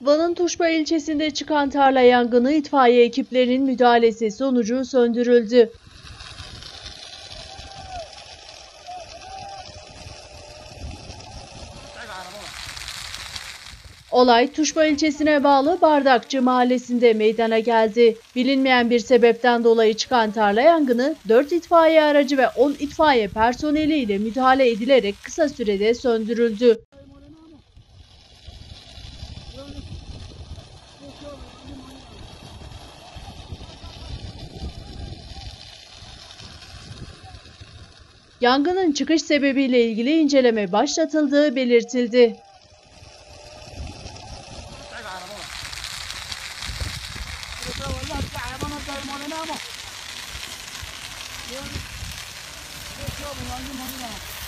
Van'ın Tuşba ilçesinde çıkan tarla yangını itfaiye ekiplerinin müdahalesi sonucu söndürüldü. Hadi araba. Olay Tuşba ilçesine bağlı Bardakçı mahallesinde meydana geldi. Bilinmeyen bir sebepten dolayı çıkan tarla yangını 4 itfaiye aracı ve 10 itfaiye personeliyle müdahale edilerek kısa sürede söndürüldü. Yangının çıkış sebebiyle ilgili inceleme başlatıldığı belirtildi. Thank you.